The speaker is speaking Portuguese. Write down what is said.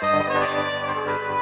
Música